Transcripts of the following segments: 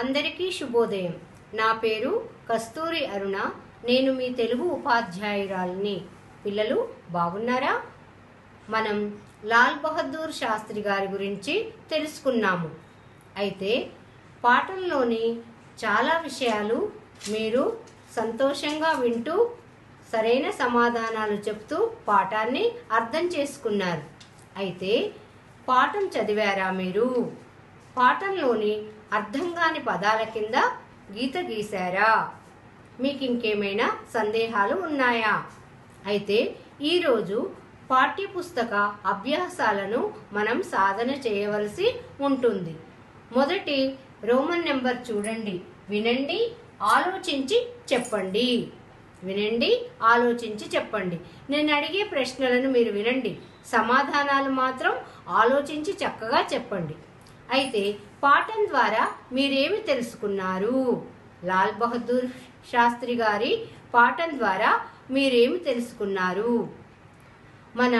అందరికీ శుభోదయం. నా పేరు కస్తూరి అరుణ. నేను మీ తెలుగు ఉపాధ్యాయురాలిని. పిల్లలు బాగున్నారా? మనం లాల్ బహదూర్ శాస్త్రి గారి గురించి తెలుసుకున్నాము. అయితే పాఠంలోని చాలా విషయాలు మీరు సంతోషంగా వింటూ సరైన సమాధానాలు చెప్తూ పాఠాన్ని అర్థం చేసుకున్నారు. అయితే పాఠం చదివారా మీరు? పాఠంలోని అర్థం కాని పదాల కింద గీత గీశారా? మీకు ఇంకేమైనా సందేహాలు ఉన్నాయా? అయితే ఈరోజు పాఠ్యపుస్తక అభ్యాసాలను మనం సాధన చేయవలసి ఉంటుంది. మొదటి రోమన్ నెంబర్ చూడండి. వినండి ఆలోచించి చెప్పండి. వినండి ఆలోచించి చెప్పండి. నేను అడిగే ప్రశ్నలను మీరు వినండి. సమాధానాలు మాత్రం ఆలోచించి చక్కగా చెప్పండి. అయితే పాఠం ద్వారా మీరేమి తెలుసుకున్నారు? లాల్ బహదూర్ శాస్త్రి గారి పాఠం ద్వారా మీరేమి తెలుసుకున్నారు? మన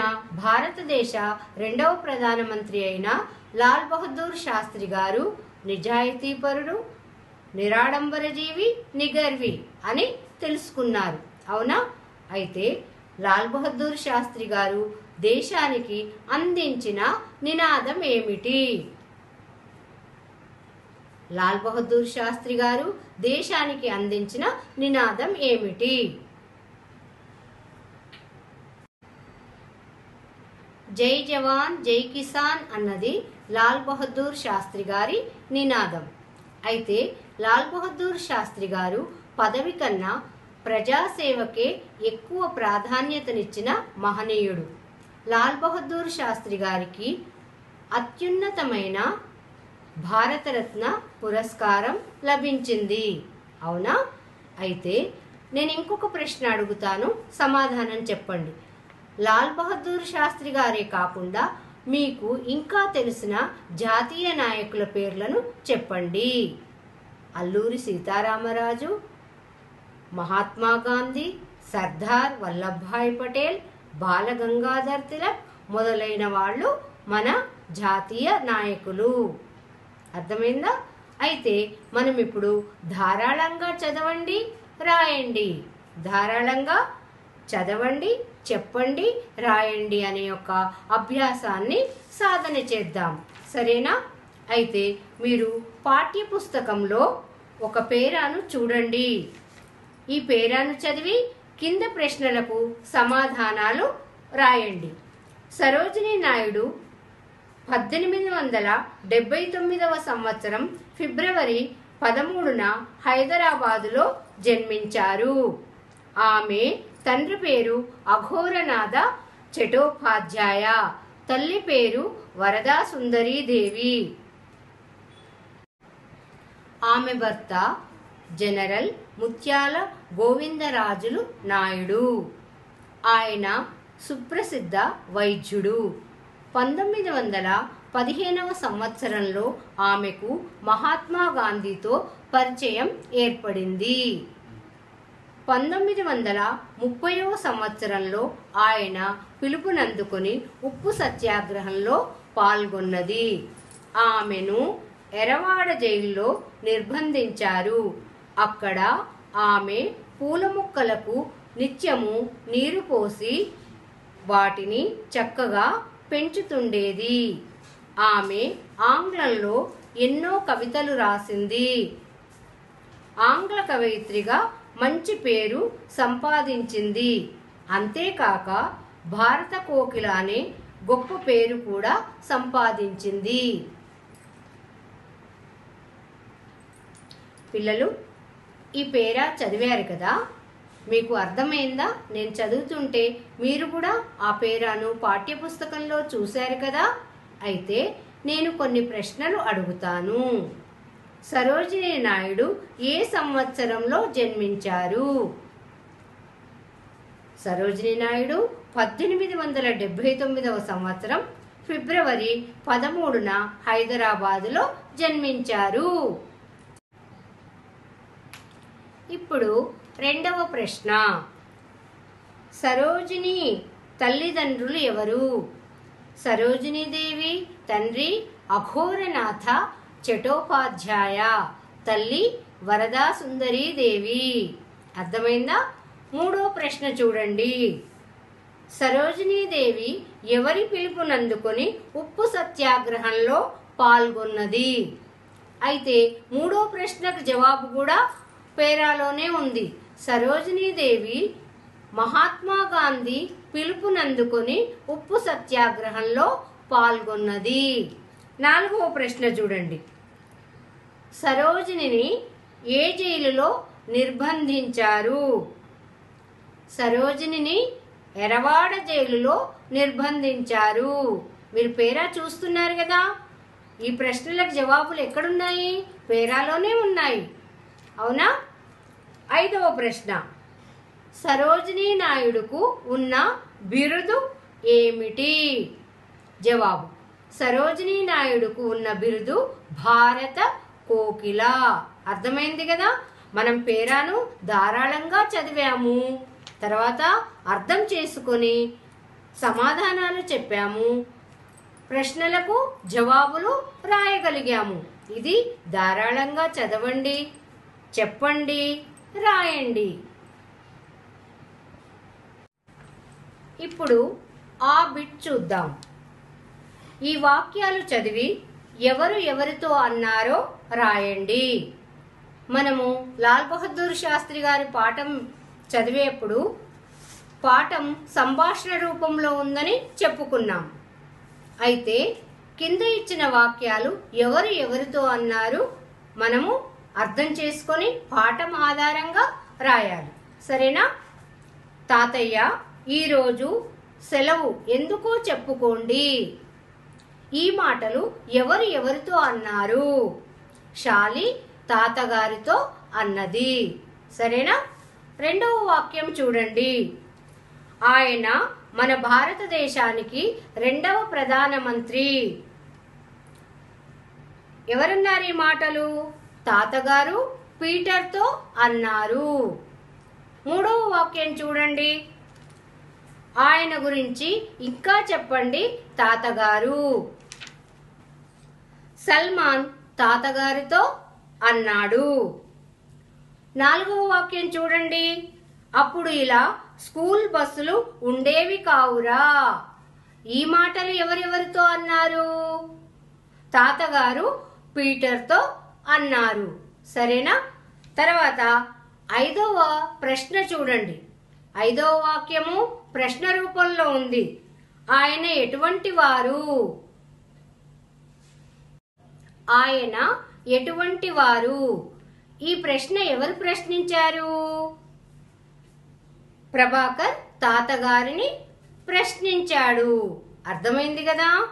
భారతదేశ రెండవ ప్రధానమంత్రి అయిన లాల్ బహదూర్ శాస్త్రి గారు నిజాయితీపరుడు నిరాడంబరజీవి నిగర్వి అని తెలుసుకున్నారు. అవునా? అయితే లాల్ బహదూర్ శాస్త్రి గారు దేశానికి అందించిన నినాదం ఏమిటి? లాల్ బహదూర్ శాస్త్రి గారు దేశానికి అందించిన నినాదం ఏమిటి? జై జవాన్ జై కిసాన్ అన్నది లాల్ బహదూర్ శాస్త్రి గారి నినాదం. అయితే లాల్ బహదూర్ శాస్త్రి గారు పదవి కన్నా ప్రజాసేవకే ఎక్కువ ప్రాధాన్యతనిచ్చిన మహనీయుడు. లాల్ బహదూర్ శాస్త్రి గారికి అత్యున్నతమైన భారతరత్న పురస్కారం లభించింది. అవునా? అయితే నేను ఇంకొక ప్రశ్న అడుగుతాను. సమాధానం చెప్పండి. లాల్ బహదూర్ శాస్త్రి గారే కాకుండా మీకు ఇంకా తెలిసిన జాతీయ నాయకుల పేర్లను చెప్పండి. అల్లూరి సీతారామరాజు మహాత్మా గాంధీ సర్దార్ వల్లభాయ్ పటేల్ బాలగంగాధర్ తిలక్ మొదలైన వాళ్ళు మన జాతీయ నాయకులు. అర్థమైందా? అయితే మనం ఇప్పుడు ధారాళంగా చదవండి రాయండి. ధారాళంగా చదవండి చెప్పండి రాయండి అనే యొక్క అభ్యాసాన్ని సాధన చేద్దాం. సరేనా? అయితే మీరు పాఠ్యపుస్తకంలో ఒక పేరాను చూడండి. ఈ పేరాను చదివి కింద ప్రశ్నలకు సమాధానాలు రాయండి. సరోజిని నాయుడు పద్దెనిమిది వందల డెబ్బై తొమ్మిదవ సంవత్సరం ఫిబ్రవరి పదమూడున హైదరాబాదులో జన్మించారు. ఆమె తండ్రి పేరు అఘోరనాథ చటోపాధ్యాయ తల్లి పేరు వరదా సుందరీదేవి ఆమె భర్త జనరల్ ముత్యాల గోవిందరాజులు నాయుడు. ఆయన సుప్రసిద్ధ వైద్యుడు. పంతొమ్మిది వందల పదిహేనవ సంవత్సరంలో ఆమెకు మహాత్మా గాంధీతో పరిచయం ఏర్పడింది. పంతొమ్మిది వందల ముప్పైవ సంవత్సరంలో ఆయన పిలుపునందుకుని ఉప్పు సత్యాగ్రహంలో పాల్గొన్నది. ఆమెను ఎరవాడ జైల్లో నిర్బంధించారు. అక్కడ ఆమె పూల మొక్కలకు నిత్యము నీరు పోసి వాటిని చక్కగా పెంచుతుండేది. ఆమె ఆంగ్లంలో ఎన్నో కవితలు రాసింది. ఆంగ్ల కవయిత్రిగా మంచి పేరు సంపాదించింది. అంతేకాక భారత కోకిల అనే గొప్ప పేరు కూడా సంపాదించింది. పిల్లలు ఈ పేరా చదివారు కదా? మీకు అర్థమైందా? నేను చదువుతుంటే మీరు కూడా ఆ పేరాను పాఠ్యపుస్తకంలో చూశారు కదా? అయితే నేను కొన్ని ప్రశ్నలు అడుగుతాను. సరోజిని నాయుడు ఏ సంవత్సరంలో జన్మించారు? సరోజిని నాయుడు పద్దెనిమిది వందల డెబ్బై తొమ్మిదవ సంవత్సరం ఫిబ్రవరి పదమూడున హైదరాబాదులో జన్మించారు. ఇప్పుడు రెండవ ప్రశ్న. సరోజిని తల్లిదండ్రులు ఎవరు? సరోజినీదేవి తండ్రి అఘోరనాథ చటోపాధ్యాయ తల్లి వరదా సుందరీదేవి అర్థమైందా? మూడో ప్రశ్న చూడండి. సరోజినీదేవి ఎవరి పిలుపునందుకొని ఉప్పు సత్యాగ్రహంలో పాల్గొన్నది? అయితే మూడో ప్రశ్నకు జవాబు కూడా పేరాలోనే ఉంది. సరోజినీదేవి మహాత్మా గాంధీ పిలుపునందుకొని ఉప్పు సత్యాగ్రహంలో పాల్గొన్నది. నాలుగవ ప్రశ్న చూడండి. సరోజినిని ఏ జైలులో నిర్బంధించారు? సరోజినిని ఎరవాడ జైలులో నిర్బంధించారు. మీరు పేరా చూస్తున్నారు కదా. ఈ ప్రశ్నలకు జవాబులు ఎక్కడున్నాయి? పేరాలోనే ఉన్నాయి. అవునా? ఐదవ ప్రశ్న. సరోజినీ నాయుడుకు ఉన్న బిరుదు ఏమిటి? జవాబు. సరోజినీ నాయుడుకు ఉన్న బిరుదు భారత కోకిల. అర్థమైంది కదా? మనం పేరాను ధారాళంగా చదివాము. తర్వాత అర్థం చేసుకొని సమాధానాలు చెప్పాము. ప్రశ్నలకు జవాబులు రాయగలిగాము. ఇది ధారాళంగా చదవండి. చెప్పండి. రాయండి. ఇప్పుడు ఆ బిట్ చూద్దాం. ఈ వాక్యాలు చదివి ఎవరు ఎవరితో అన్నారో రాయండి. మనము లాల్ బహదూర్ శాస్త్రి గారి పాఠం చదివేప్పుడు పాఠం సంభాషణ రూపంలో ఉందని చెప్పుకున్నాం. అయితే కింద ఇచ్చిన వాక్యాలు ఎవరు ఎవరితో అన్నారు మనము అర్థం చేసుకొని పాఠం ఆధారంగా రాయాలి. సరేనా? తాతయ్య ఈరోజు సెలవు ఎందుకో చెప్పుకోండి. ఈ మాటలు ఎవరు ఎవరితో అన్నారు? షాలి తాతగారితో అన్నది. సరేనా? రెండవ వాక్యం చూడండి. ఆయన మన భారతదేశానికి రెండవ ప్రధానమంత్రి. ఎవరన్నారు ఈ మాటలు? తాతగారు పీటర్తో అన్నారు. మూడవ వాక్యం చూడండి. ఆయన గురించి ఇంకా చెప్పండి తాతగారు. సల్మాన్ తాతగారితో అన్నాడు. నాలుగవ వాక్యం చూడండి. అప్పుడు ఇలా స్కూల్ బస్సులు ఉండేవి కావురా. ఈ మాటలు ఎవరెవరితో అన్నారు? తాతగారు పీటర్తో అన్నారు. సరేనా? తర్వాత ఐదవ ప్రశ్న చూడండి. ఐదవ వాక్యము ప్రశ్న రూపంలో ఉంది. ఆయన ఎటువంటి వారు? ఆయన ఎటువంటి వారు? ఈ ప్రశ్న ఎవరు ప్రశ్నించారు? ప్రభాకర్ తాతగారిని ప్రశ్నించాడు. అర్థమైంది కదా?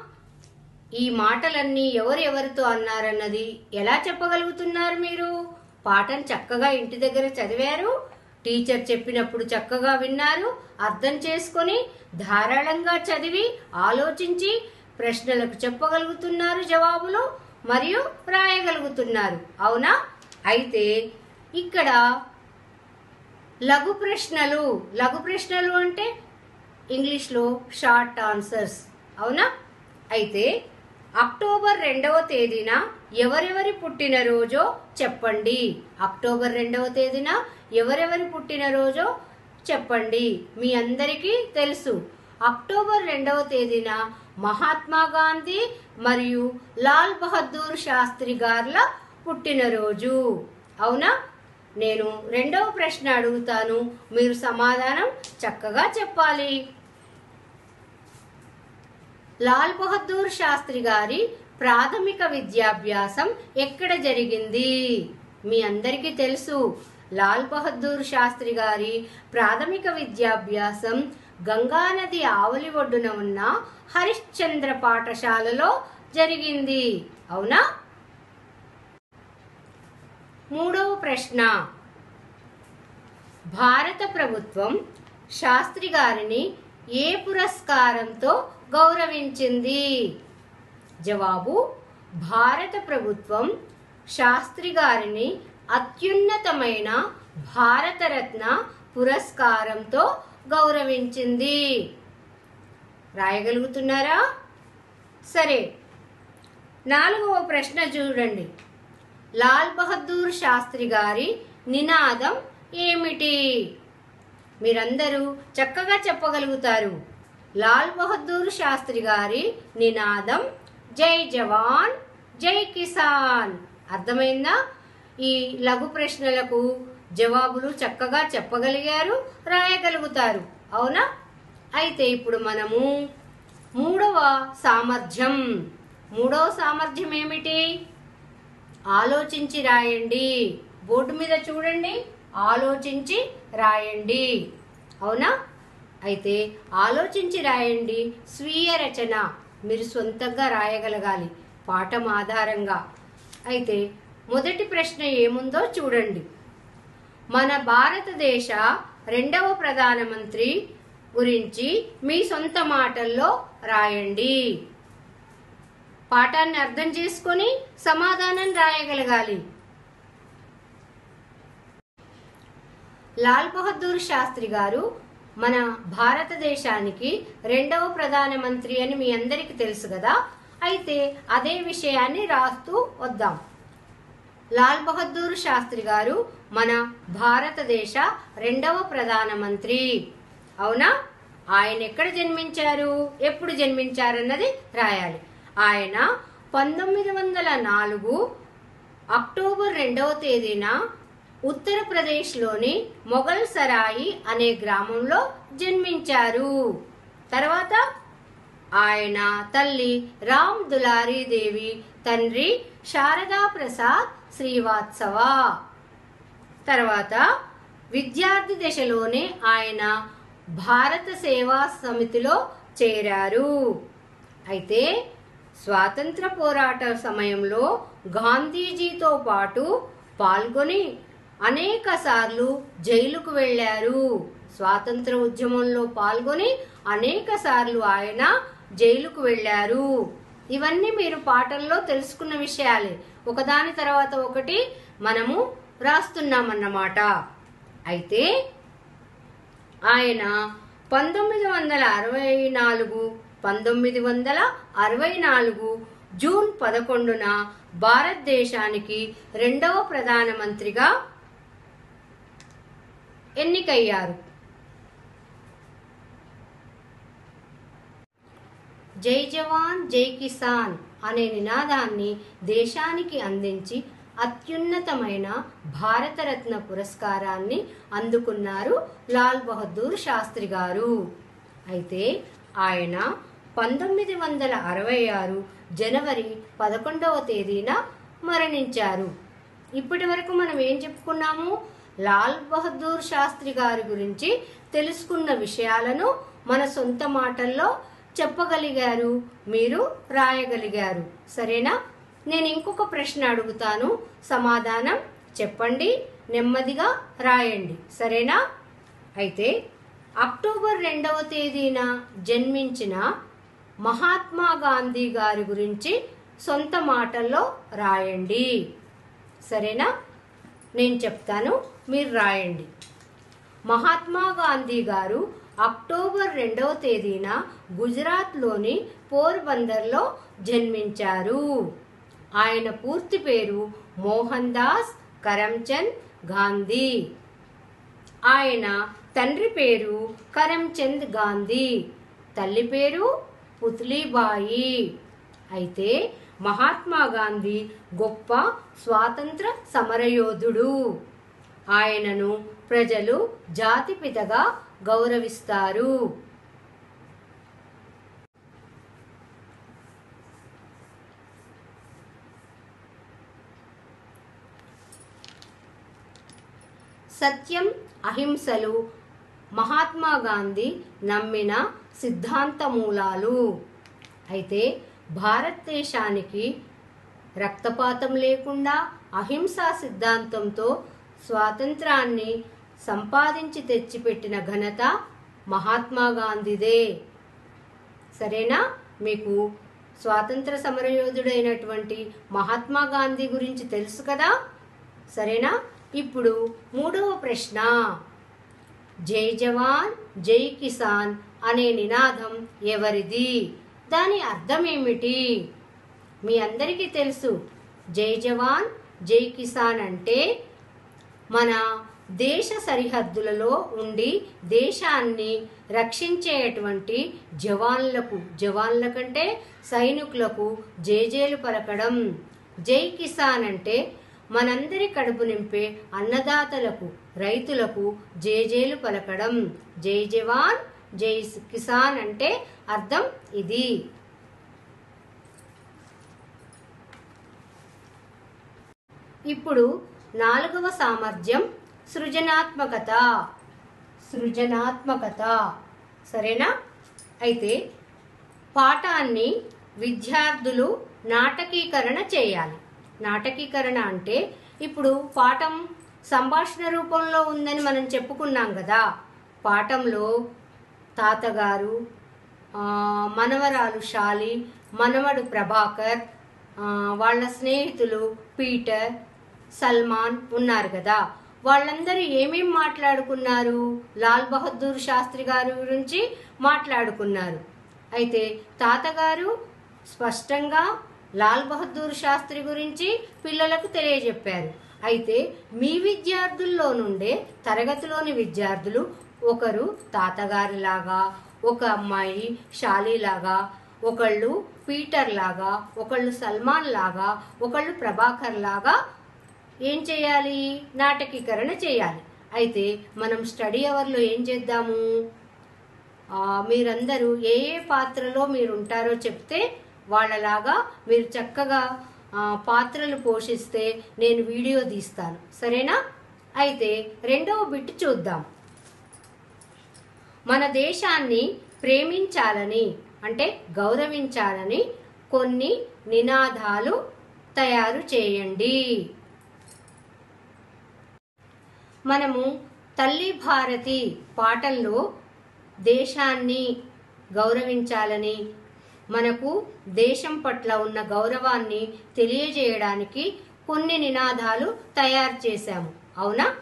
ఈ మాటలన్నీ ఎవరెవరితో అన్నారన్నది ఎలా చెప్పగలుగుతున్నారు మీరు? పాఠం చక్కగా ఇంటి దగ్గర చదివారు టీచర్ చెప్పినప్పుడు చక్కగా విన్నారు అర్థం చేసుకొని ధారాళంగా చదివి ఆలోచించి ప్రశ్నలకు చెప్పగలుగుతున్నారు జవాబులు మరియు రాయగలుగుతున్నారు. అవునా? అయితే ఇక్కడ లఘు ప్రశ్నలు. లఘు ప్రశ్నలు అంటే ఇంగ్లీష్లో షార్ట్ ఆన్సర్స్. అవునా? అయితే అక్టోబర్ రెండవ తేదీన ఎవరెవరి పుట్టినరోజో చెప్పండి. అక్టోబర్ రెండవ తేదీన ఎవరెవరి పుట్టినరోజో చెప్పండి. మీ అందరికీ తెలుసు. అక్టోబర్ రెండవ తేదీన మహాత్మా గాంధీ మరియు లాల్ బహదూర్ శాస్త్రి గార్ల పుట్టినరోజు అవునా? నేను రెండవ ప్రశ్న అడుగుతాను. మీరు సమాధానం చక్కగా చెప్పాలి. లాల్ బహదూర్ శాస్త్రి గారి ప్రాథమిక విద్యాభ్యాసం ఎక్కడ జరిగింది? మీ అందరికీ తెలుసు లాల్ బహదూర్ శాస్త్రి గారి ప్రాథమిక విద్యాభ్యాసం గంగానది ఆవలి ఒడ్డున ఉన్న హరిశ్చంద్ర పాఠశాలలో జరిగింది. అవునా? మూడవ ప్రశ్న. భారత ప్రభుత్వం శాస్త్రి గారిని ఏ పురస్కారంతో గౌరవించింది. జవాబు భారత ప్రభుత్వం శాస్త్రి గారిని అత్యున్నతమైన భారతరత్న పురస్కారంతో గౌరవించింది. రాయగలుగుతున్నారా? సరే నాలుగవ ప్రశ్న చూడండి. లాల్ బహదూర్ శాస్త్రి గారి నినాదం ఏమిటి? మీరందరూ చక్కగా చెప్పగలుగుతారు. లాల్ బహదూర్ శాస్త్రి గారి నినాదం జై జవాన్ జై కిసాన్. అర్థమైందా? ఈ లఘు ప్రశ్నలకు జవాబులు చక్కగా చెప్పగలిగారు రాయగలుగుతారు. అవునా? అయితే ఇప్పుడు మనము మూడవ సామర్థ్యం. మూడవ సామర్థ్యం ఏమిటి? ఆలోచించి రాయండి. బోర్డు మీద చూడండి. ఆలోచించి రాయండి. అవునా? అయితే ఆలోచించి రాయండి. స్వీయ రచన మీరు సొంతంగా రాయగలగాలి. పాఠం ఆధారంగా. అయితే మొదటి ప్రశ్న ఏముందో చూడండి. మన భారతదేశ రెండవ ప్రధానమంత్రి గురించి మీ సొంత మాటల్లో రాయండి. పాఠాన్ని అర్థం చేసుకొని సమాధానం రాయగలగాలి. లాల్ బహదూర్ శాస్త్రి గారు మన భారతదేశానికి రెండవ ప్రధానమంత్రి అని మీ అందరికీ తెలుసు కదా. అయితే అదే విషయాన్ని రాస్తూ వద్దాం. లాల్ బహదూర్ శాస్త్రి గారు మన భారతదేశ రెండవ ప్రధానమంత్రి. అవునా? ఆయన ఎక్కడ జన్మించారు? ఎప్పుడు జన్మించారన్నది రాయాలి. ఆయన పంతొమ్మిది వందల నాలుగు అక్టోబర్ రెండవ తేదీన ఉత్తరప్రదేశ్లోని మొఘల్ సరాయి అనే గ్రామంలో జన్మించారు. తర్వాత ఆయన తల్లి రామ్ దులారీ దేవి తండ్రి శారదా ప్రసాద్ శ్రీవాత్సవ. తర్వాత విద్యార్థి దశలోనే ఆయన భారత సేవా సమితిలో చేరారు. అయితే స్వాతంత్ర పోరాట సమయంలో గాంధీజీతో పాటు పాల్గొని అనేక సార్లు జైలుకు వెళ్ళారు. స్వాతంత్ర ఉద్యమంలో పాల్గొని అనేక సార్లు ఆయన జైలుకు వెళ్ళారు. ఇవన్నీ మీరు పాఠంలో తెలుసుకున్న విషయాలే. ఒకదాని తర్వాత ఒకటి మనము రాస్తున్నామన్నమాట. అయితే ఆయన పంతొమ్మిది వందల అరవై నాలుగు పంతొమ్మిది వందల అరవై నాలుగు జూన్ పదకొండున భారతదేశానికి రెండవ ప్రధానమంత్రిగా ఎన్నికయ్యారు? జై జవాన్ జై కిసాన్ అనే నినాదాన్ని దేశానికి అందించి అత్యున్నతమైన భారతరత్న పురస్కారాన్ని అందుకున్నారు లాల్ బహదూర్ శాస్త్రి గారు. అయితే ఆయన పంతొమ్మిది వందల అరవై ఆరు జనవరి పదకొండవ తేదీన మరణించారు. ఇప్పటి వరకు మనం ఏం చెప్పుకున్నాము? లాల్ బహదూర్ శాస్త్రి గారి గురించి తెలుసుకున్న విషయాలను మన సొంత మాటల్లో చెప్పగలిగారు మీరు రాయగలిగారు. సరేనా? నేను ఇంకొక ప్రశ్న అడుగుతాను. సమాధానం చెప్పండి నెమ్మదిగా రాయండి. సరేనా? అయితే అక్టోబర్ రెండవ తేదీన జన్మించిన మహాత్మా గాంధీ గారి గురించి సొంత మాటల్లో రాయండి. సరేనా? నేను చెప్తాను మీరు రాయండి. మహాత్మా గాంధీ గారు అక్టోబర్ రెండవ తేదీన గుజరాత్లోని పోర్బందర్లో జన్మించారు. ఆయన పూర్తి పేరు మోహన్ దాస్ కరమ్చంద్ గాంధీ. ఆయన తండ్రి పేరు కరమ్చంద్ గాంధీ. తల్లి పేరు పుత్లీబాయి. అయితే మహాత్మా గాంధీ గొప్ప స్వాతంత్ర సమరయోధుడు. ఆయనను ప్రజలు జాతిపితగా గౌరవిస్తారు. సత్యం అహింసలు మహాత్మా గాంధీ నమ్మిన సిద్ధాంత మూలాలు అయితే భారతదేశానికి రక్తపాతం లేకుండా అహింసా సిద్ధాంతంతో స్వాతంత్రాన్ని సంపాదించి తెచ్చిపెట్టిన ఘనత మహాత్మా గాంధీదే. సరేనా? మీకు స్వాతంత్ర సమరయోధుడైనటువంటి మహాత్మా గాంధీ గురించి తెలుసు కదా? సరేనా? ఇప్పుడు మూడవ ప్రశ్న. జై జవాన్ జై కిసాన్ అనే నినాదం ఎవరిది? దాని అర్థం ఏమిటి మీ అందరికీ తెలుసు. జై జవాన్ జై కిసాన్ అంటే మన దేశ సరిహద్దులలో ఉండి దేశాన్ని రక్షించేటువంటి జవాన్లకు జవాన్ల కంటే సైనికులకు జేజేలు పలకడం. జై కిసాన్ అంటే మనందరి కడుపు నింపే అన్నదాతలకు రైతులకు జేజేలు పలకడం. జై జవాన్ జై కిసాన్ అంటే అర్థం ఇది. ఇప్పుడు నాలుగవ సామర్థ్యం సృజనాత్మకత. సృజనాత్మకత. సరేనా? అయితే పాఠాన్ని విద్యార్థులు నాటకీకరణ చేయాలి. నాటకీకరణ అంటే ఇప్పుడు పాఠం సంభాషణ రూపంలో ఉందని మనం చెప్పుకున్నాం కదా. పాఠంలో తాతగారు మనవరాలు షాలి మనవడు ప్రభాకర్ వాళ్ళ స్నేహితులు పీటర్ సల్మాన్ ఉన్నారు కదా. వాళ్ళందరూ ఏమేం మాట్లాడుకున్నారు? లాల్ బహదూర్ శాస్త్రి గారి గురించి మాట్లాడుకున్నారు. అయితే తాతగారు స్పష్టంగా లాల్ బహదూర్ శాస్త్రి గురించి పిల్లలకు తెలియజెప్పారు. అయితే మీ విద్యార్థుల్లో నుండే తరగతిలోని విద్యార్థులు ఒకరు తాతగారిలాగా ఒక అమ్మాయి షాలీ లాగా ఒకళ్ళు పీటర్ లాగా ఒకళ్ళు సల్మాన్ లాగా ఒకళ్ళు ప్రభాకర్ లాగా ఏం చేయాలి? నాటకీకరణ చేయాలి. అయితే మనం స్టడీ అవర్లో ఏం చేద్దాము? మీరందరూ ఏ ఏ పాత్రలో మీరు ఉంటారో చెప్తే వాళ్ళలాగా మీరు చక్కగా పాత్రలు పోషిస్తే నేను వీడియో తీస్తాను. సరేనా? అయితే రెండవ బిట్ చూద్దాం. మన దేశాన్ని ప్రేమించాలని అంటే గౌరవించాలని కొన్ని నినాదాలు తయారు చేయండి. మనము తల్లి భారతి పాటల్లో దేశాన్ని గౌరవించాలని మనకు దేశం పట్ల ఉన్న గౌరవాన్ని తెలియజేయడానికి కొన్ని నినాదాలు తయారు చేశాము. అవునా?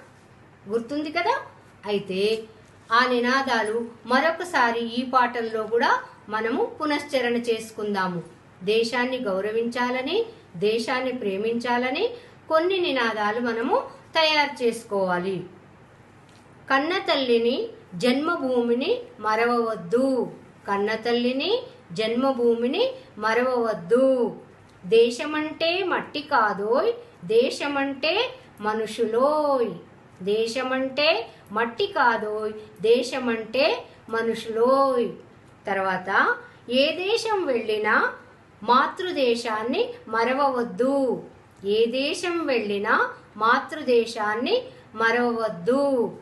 గుర్తుంది కదా? అయితే ఆ నినాదాలు మరొకసారి ఈ పాటల్లో కూడా మనము పునశ్చరణ చేసుకుందాము. దేశాన్ని గౌరవించాలని దేశాన్ని ప్రేమించాలని కొన్ని నినాదాలు మనము తయారు చేసుకోవాలి. కన్న తల్లిని జన్మభూమిని మరవవద్దు. కన్న తల్లిని జన్మభూమిని మరవవద్దు. దేశమంటే మట్టి కాదోయ్ దేశమంటే మనుషులోయ్. దేశమంటే మట్టి కాదోయ్ దేశమంటే మనుషులోయ్. తర్వాత ఏ దేశం వెళ్ళినా మాతృదేశాన్ని మరవవద్దు. ఏ దేశం వెళ్ళినా మాతృదేశాన్ని మరవవద్దు.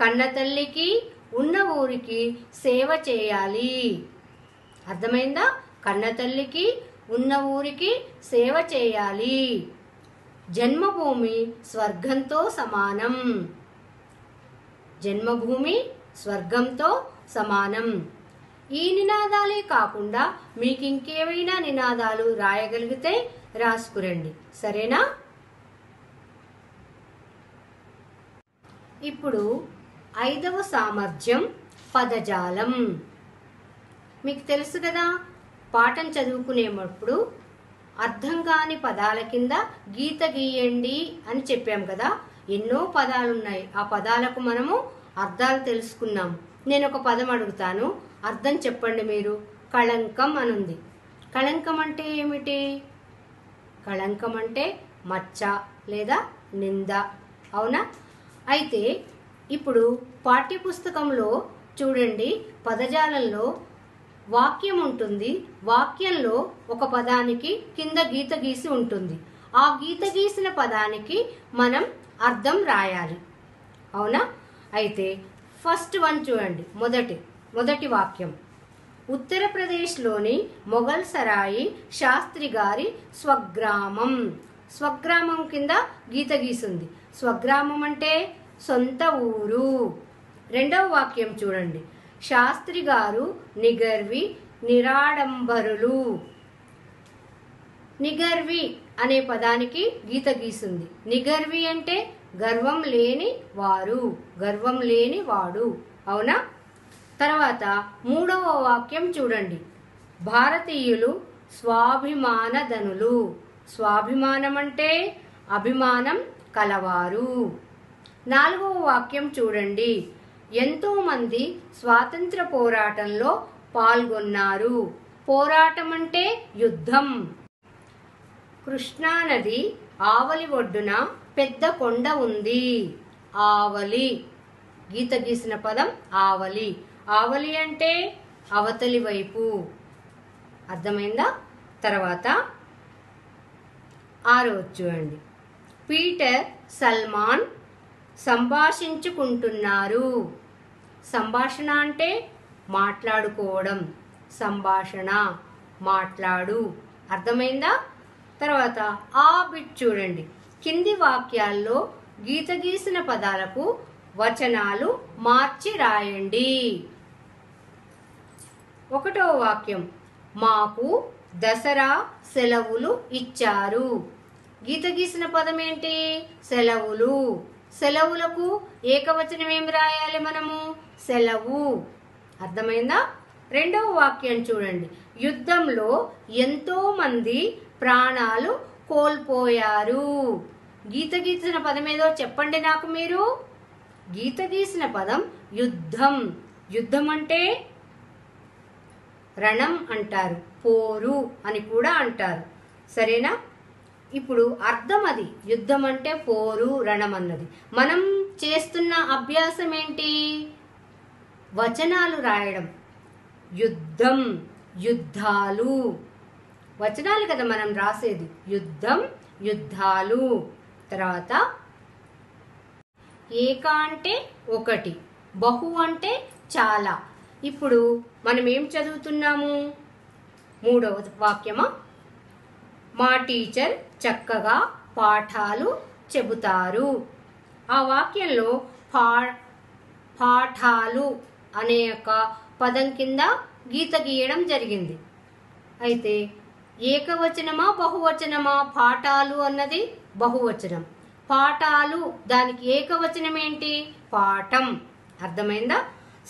కన్న తల్లికి ఉన్న ఊరికి సేవ చేయాలి. అర్థమైందా? కన్న తల్లికి ఉన్న ఊరికి సేవ చేయాలి. జన్మభూమి స్వర్గంతో సమానం. జన్మభూమి స్వర్గంతో సమానం. ఈ నినాదాలే కాకుండా మీకు ఇంకేమైనా నినాదాలు రాయగలిగితే రాసుకురండి. సరేనా? ఇప్పుడు ఐదవ సామర్థ్యం పదజాలం. మీకు తెలుసు కదా పాఠం చదువుకునేటప్పుడు అర్థం కాని పదాల కింద గీత గీయండి అని చెప్పాం కదా ఎన్నో పదాలు ఉన్నాయి ఆ పదాలకు మనము అర్థాలు తెలుసుకున్నాం. నేను ఒక పదం అడుగుతాను. అర్థం చెప్పండి మీరు. కళంకం అనుంది. కళంకం అంటే ఏమిటి? కళంకం అంటే మచ్చ లేదా నింద. అవునా? అయితే ఇప్పుడు పాఠ్యపుస్తకంలో చూడండి పదజాలంలో వాక్యం ఉంటుంది. వాక్యంలో ఒక పదానికి కింద గీత గీసి ఉంటుంది. ఆ గీత గీసిన పదానికి మనం అర్థం రాయాలి. అవునా? అయితే ఫస్ట్ వన్ చూడండి. మొదటి మొదటి వాక్యం. ఉత్తరప్రదేశ్లోని మొఘల్ సరాయి శాస్త్రి గారి స్వగ్రామం. స్వగ్రామం కింద గీత గీసింది. స్వగ్రామం అంటే సొంత ఊరు. రెండవ వాక్యం చూడండి. శాస్త్రి గారు నిగర్వి నిరాడంబరులు. నిగర్వి అనే పదానికి గీత గీసింది. నిగర్వి అంటే గర్వం లేని వారు గర్వం లేని వాడు. అవునా? తర్వాత మూడవ వాక్యం చూడండి. భారతీయులు స్వాభిమానధనులు. స్వాభిమానం అంటే అభిమానం కలవారు. నాలుగవ వాక్యం చూడండి. ఎంతోమంది స్వాతంత్ర పోరాటంలో పాల్గొన్నారు. పోరాటం అంటే యుద్ధం. కృష్ణానది ఆవలి ఒడ్డున పెద్ద కొండ ఉంది. ఆవలి. గీత గీసిన పదం ఆవలి. ఆవలి అంటే అవతలి వైపు. అర్థమైందా? తర్వాత ఆరో చూడండి. పీటర్ సల్మాన్ సంభాషించుకుంటున్నారు. సంభాషణ అంటే మాట్లాడుకోవడం. సంభాషణ మాట్లాడు. అర్థమైందా? తర్వాత ఆ బిట్ చూడండి. కింది వాక్యాల్లో గీత గీసిన పదాలకు వచనాలు మార్చి రాయండి. ఒకటో వాక్యం. మాకు దసరా సెలవులు ఇచ్చారు. గీత గీసిన పదం ఏంటి? సెలవులు. సెలవులకు ఏకవచనం ఏమి రాయాలి మనము? సెలవు. అర్థమైందా? రెండవ వాక్యం చూడండి. యుద్ధంలో ఎంతో మంది ప్రాణాలు కోల్పోయారు. గీత గీసిన పదం ఏదో చెప్పండి నాకు మీరు. గీత గీసిన పదం యుద్ధం. యుద్ధం అంటే రణం అంటారు పోరు అని కూడా అంటారు. సరేనా? ఇప్పుడు అర్థం అది. యుద్ధం అంటే పోరు రణం అన్నది. మనం చేస్తున్న అభ్యాసం ఏంటి? వచనాలు రాయడం. యుద్ధం యుద్ధాలు. వచనాలు కదా మనం రాసేది. యుద్ధం యుద్ధాలు. తర్వాత ఏక అంటే ఒకటి బహు అంటే చాలా. ఇప్పుడు మనం ఏం చదువుతున్నాము? మూడవ వాక్యమా. మా టీచర్ చక్కగా పాఠాలు చెబుతారు. ఆ వాక్యంలో పా పాఠాలు అనే యొక్క పదం కింద గీత గీయడం జరిగింది. అయితే ఏకవచనమా బహువచనమా? పాఠాలు అన్నది బహువచనం. పాఠాలు దానికి ఏకవచనం ఏంటి పాఠం. అర్థమైందా?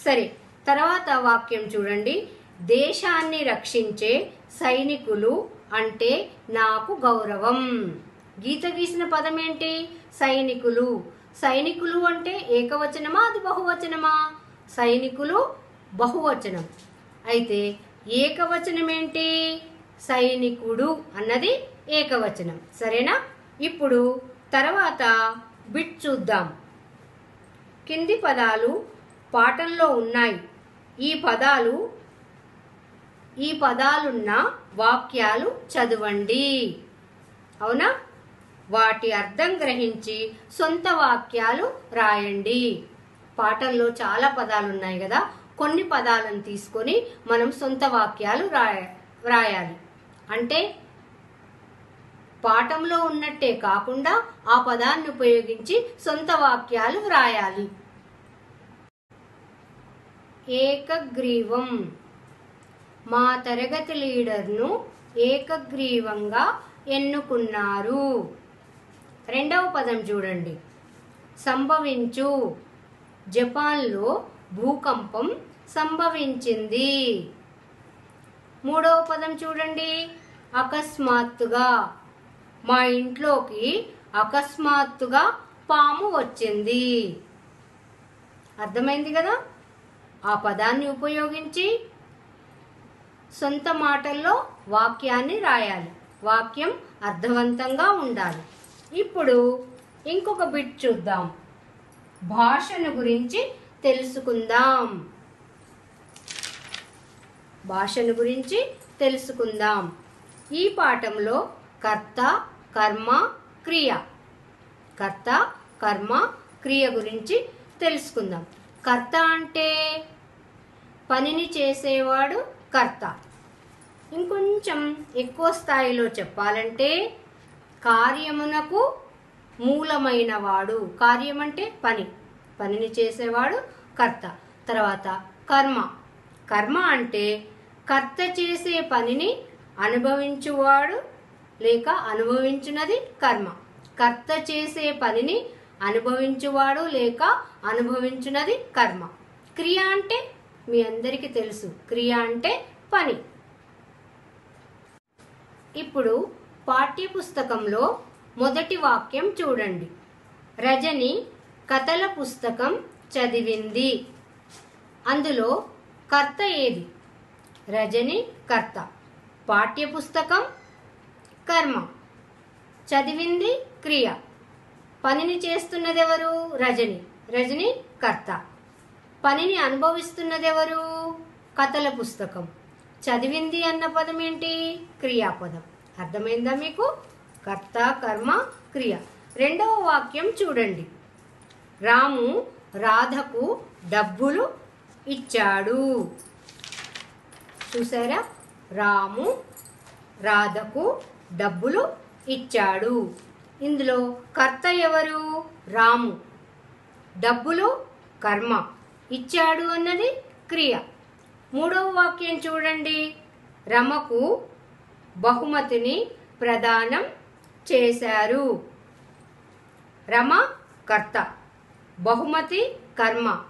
సరే తర్వాత వాక్యం చూడండి. దేశాన్ని రక్షించే సైనికులు అంటే నాకు గౌరవం. గీత గీసిన పదం ఏంటి సైనికులు. సైనికులు అంటే ఏకవచనమా అది బహువచనమా? సైనికులు బహువచనం. అయితే ఏకవచనం ఏంటి సైనికుడు అన్నది ఏకవచనం. సరేనా? ఇప్పుడు తర్వాత బిట్ చూద్దాం. కింది పదాలు పాఠంలో ఉన్నాయి. ఈ పదాలు ఈ పదాలున్న వాక్యాలు చదవండి. అవునా? వాటి అర్థం గ్రహించి సొంత వాక్యాలు రాయండి. పాఠంలో చాలా పదాలు ఉన్నాయి కదా. కొన్ని పదాలను తీసుకొని మనం సొంత వాక్యాలు రాయ రాయాలి. అంటే పాఠంలో ఉన్నట్టే కాకుండా ఆ పదాన్ని ఉపయోగించి సొంత వాక్యాలు వ్రాయాలి. ఏకగ్రీవం. మా తరగతి లీడర్ను ఏకగ్రీవంగా ఎన్నుకున్నారు. రెండవ పదం చూడండి. సంభవించు. జపాన్లో భూకంపం సంభవించింది. మూడవ పదం చూడండి. అకస్మాత్తుగా మా ఇంట్లోకి అకస్మాత్తుగా పాము వచ్చింది. అర్థమైంది కదా? ఆ పదాన్ని ఉపయోగించి సొంత మాటల్లో వాక్యాన్ని రాయాలి. వాక్యం అర్థవంతంగా ఉండాలి. ఇప్పుడు ఇంకొక బిట్ చూద్దాం. భాషను గురించి తెలుసుకుందాం. భాషను గురించి తెలుసుకుందాం. ఈ పాఠంలో కర్త కర్మ క్రియ. కర్త కర్మ క్రియ గురించి తెలుసుకుందాం. కర్త అంటే పనిని చేసేవాడు కర్త. ఇంకొంచెం ఎక్కువ స్థాయిలో చెప్పాలంటే కార్యమునకు మూలమైన వాడు కార్యం అంటే పని. పనిని చేసేవాడు కర్త. తర్వాత కర్మ. కర్మ అంటే కర్త చేసే పనిని అనుభవించువాడు లేక అనుభవించినది కర్మ. కర్త చేసే పనిని అనుభవించువాడు లేక అనుభవించినది కర్మ. క్రియ అంటే మీ అందరికీ తెలుసు. క్రియ అంటే పని. ఇప్పుడు పాఠ్యపుస్తకంలో మొదటి వాక్యం చూడండి. రజని కథల పుస్తకం చదివింది. అందులో కర్త ఏది? రజని కర్త. పాఠ్య పుస్తకం కర్మ. చదివింది క్రియ. పనిని చేస్తున్నదెవరు? రజని. రజని కర్త. పనిని అనుభవిస్తున్నదెవరు? కథల పుస్తకం. చదివింది అన్న పదం ఏంటి క్రియాపదం. అర్థమైందా మీకు? కర్త కర్మ క్రియ. రెండవ వాక్యం చూడండి. రాము రాధకు డబ్బులు ఇచ్చాడు. చూసారా రాము రాధకు డబ్బులు ఇచ్చాడు. ఇందులో కర్త ఎవరు? రాము. డబ్బులు కర్మ. ఇచ్చాడు అన్నది క్రియ. మూడవ వాక్యం చూడండి. రమకు బహుమతిని ప్రదానం చేశారు. రమ కర్త. బహుమతి కర్మ.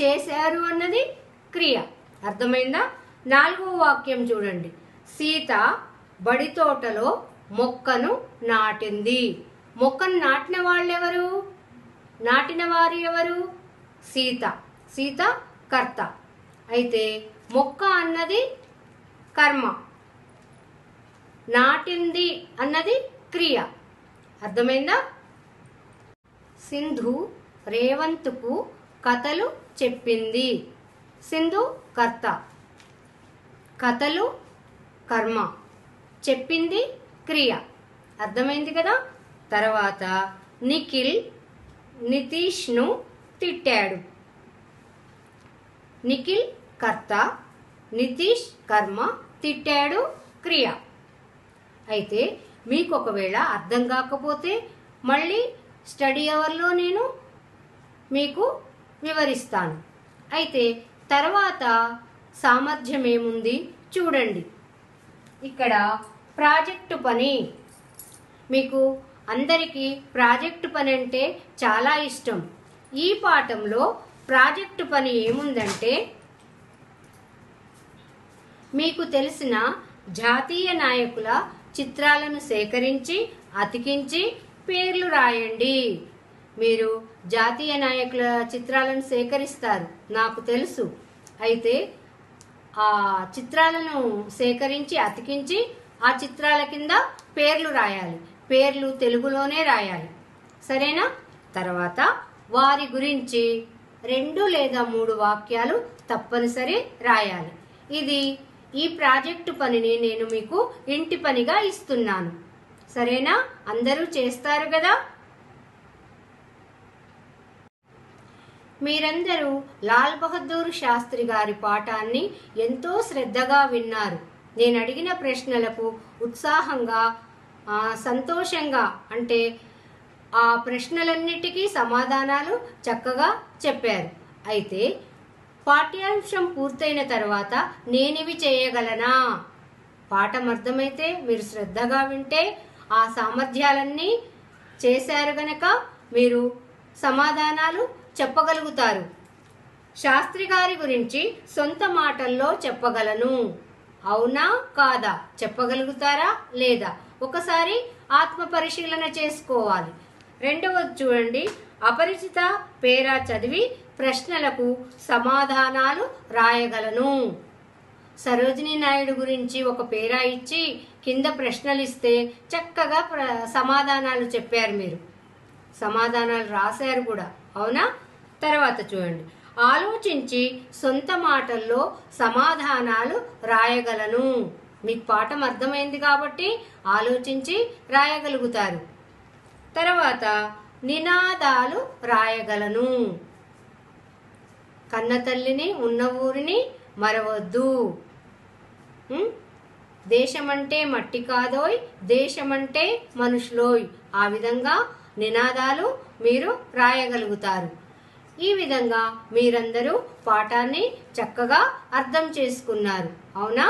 చేశారు అన్నది క్రియ. అర్థమైందా? నాలుగో వాక్యం చూడండి. సీత బడి తోటలో మొక్కను నాటింది. మొక్కను నాటిన వాళ్ళెవరు? నాటిన వారు ఎవరు? సీత. సీత కర్త. అయితే మొక్క అన్నది కర్మ. నాటింది అన్నది క్రియ. అర్థమైందా? సింధు రేవంత్కు కథలు చెప్పింది. సింధు కర్త. కథలు కర్మ. చెప్పింది క్రియ. అర్థమైంది కదా? తర్వాత నిఖిల్ నితీష్ను తిట్టాడు. నిఖిల్ కర్త నితీష్ కర్మ తిట్టాడు క్రియ. అయితే మీకు ఒకవేళ అర్థం కాకపోతే మళ్ళీ స్టడీ అవర్లో నేను మీకు వివరిస్తాను. అయితే తర్వాత సామర్థ్యం ఏముంది చూడండి. ఇక్కడ ప్రాజెక్టు పని. మీకు అందరికీ ప్రాజెక్టు పని అంటే చాలా ఇష్టం. ఈ పాఠంలో ప్రాజెక్టు పని ఏముందంటే మీకు తెలిసిన జాతీయ నాయకుల చిత్రాలను సేకరించి అతికించి పేర్లు రాయండి. మీరు జాతీయ నాయకుల చిత్రాలను సేకరిస్తారు నాకు తెలుసు. అయితే ఆ చిత్రాలను సేకరించి అతికించి ఆ చిత్రాల కింద పేర్లు రాయాలి. పేర్లు తెలుగులోనే రాయాలి. సరేనా? తర్వాత వారి గురించి రెండు లేదా మూడు వాక్యాలు తప్పనిసరి రాయాలి. ఇది ఈ ప్రాజెక్టు పనిని నేను మీకు ఇంటి పనిగా ఇస్తున్నాను. సరేనా? అందరూ చేస్తారు కదా? మీరందరూ లాల్ బహదూర్ శాస్త్రి గారి పాఠాన్ని ఎంతో శ్రద్ధగా విన్నారు. నేను అడిగిన ప్రశ్నలకు ఉత్సాహంగా సంతోషంగా అంటే ఆ ప్రశ్నలన్నిటికీ సమాధానాలు చక్కగా చెప్పారు. అయితే పాఠ్యాంశం పూర్తయిన తర్వాత నేనివి చేయగలనా? పాఠం అర్థమైతే మీరు శ్రద్ధగా వింటే ఆ సామర్థ్యాలన్నీ చేశారు గనక మీరు సమాధానాలు చెప్పగలుగుతారు. శాస్త్రి గారి గురించి సొంత మాటల్లో చెప్పగలను. అవునా కాదా? చెప్పగలుగుతారా లేదా? ఒకసారి ఆత్మ పరిశీలన చేసుకోవాలి. రెండవది చూడండి. అపరిచిత పేరా చదివి ప్రశ్నలకు సమాధానాలు రాయగలను. సరోజిని నాయుడు గురించి ఒక పేరా ఇచ్చి కింద ప్రశ్నలు ఇస్తే చక్కగా ప్ర సమాధానాలు చెప్పారు మీరు. సమాధానాలు రాశారు కూడా. అవునా? తర్వాత చూడండి. ఆలోచించి సొంత మాటల్లో సమాధానాలు రాయగలను. మీకు పాఠం అర్థమైంది కాబట్టి ఆలోచించి రాయగలుగుతారు. తర్వాత నినాదాలు రాయగలను. కన్న తల్లిని ఉన్న ఊరిని మరవద్దు. దేశమంటే మట్టి కాదోయ్ దేశమంటే మనుషులోయ్. ఆ విధంగా నినాదాలు మీరు రాయగలుగుతారు. ఈ విధంగా మీరందరూ పాఠాన్ని చక్కగా అర్థం చేసుకున్నారు. అవునా?